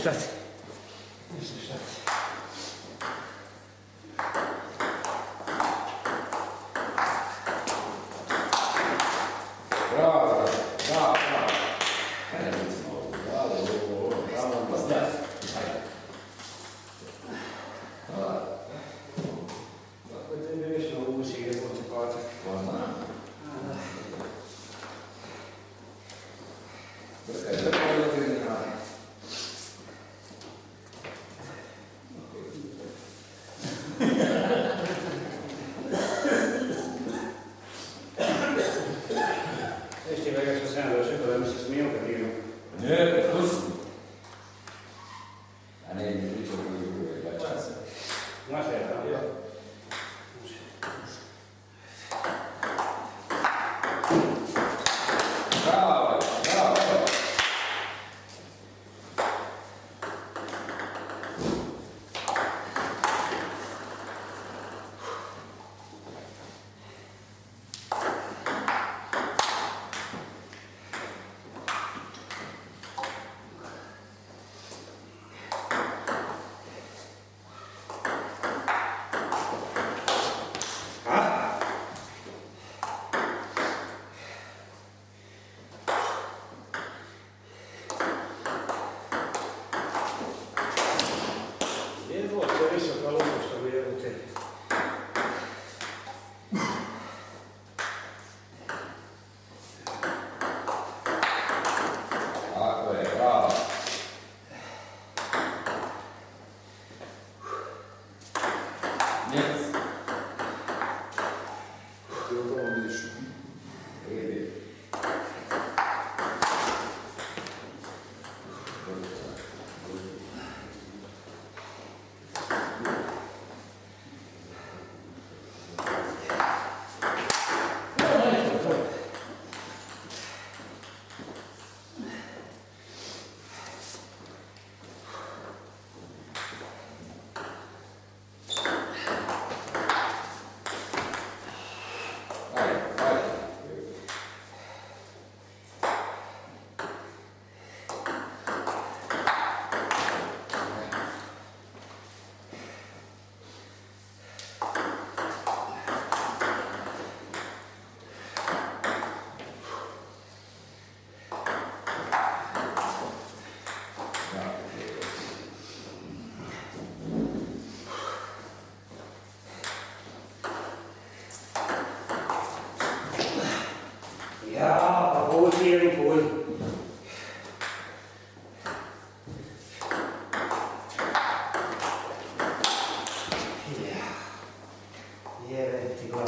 gustas. Yes. 几个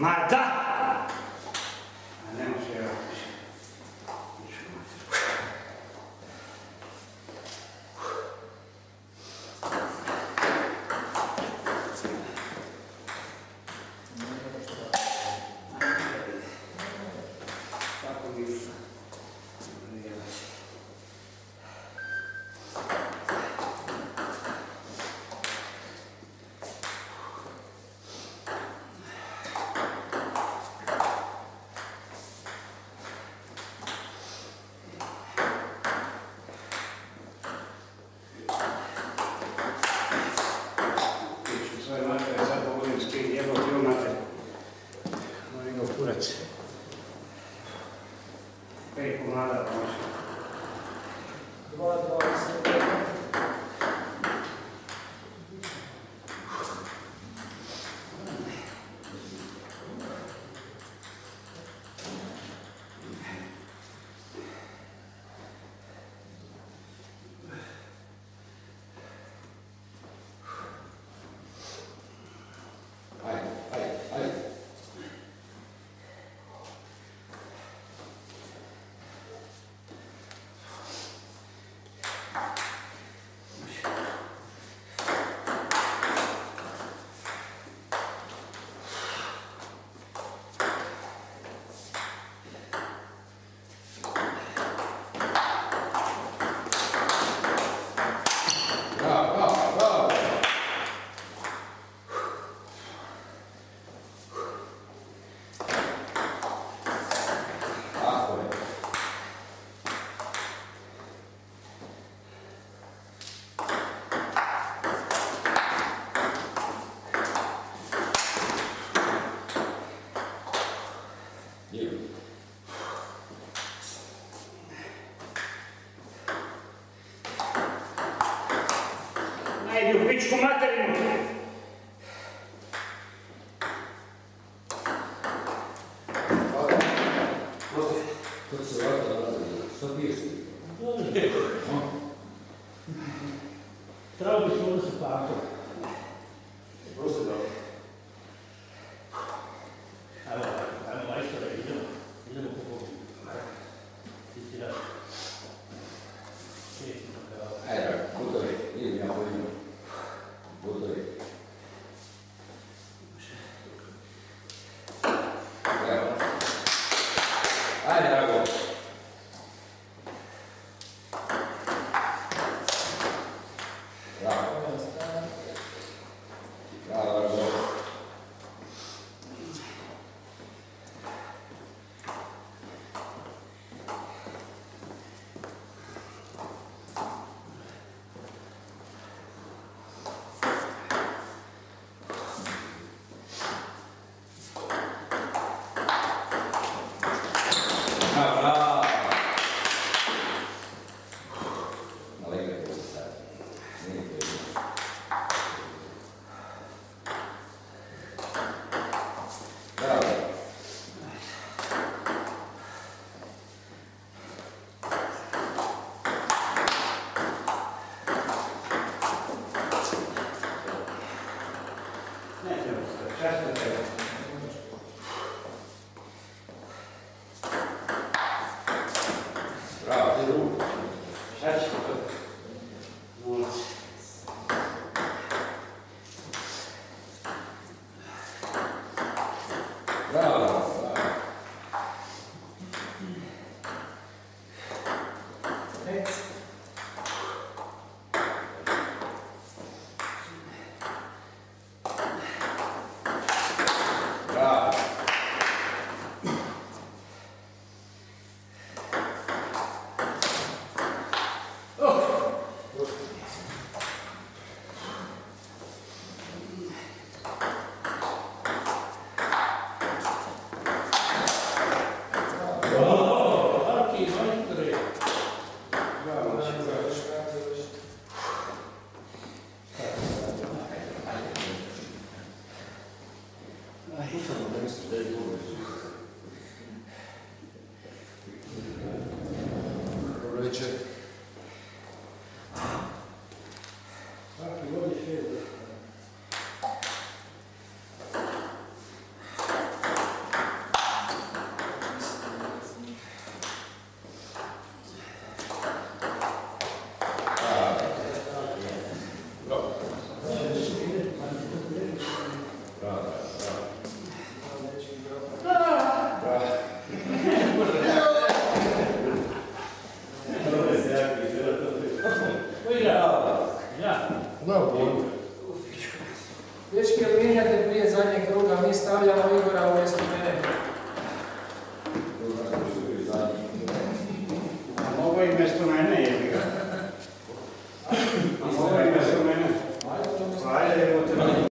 Mata!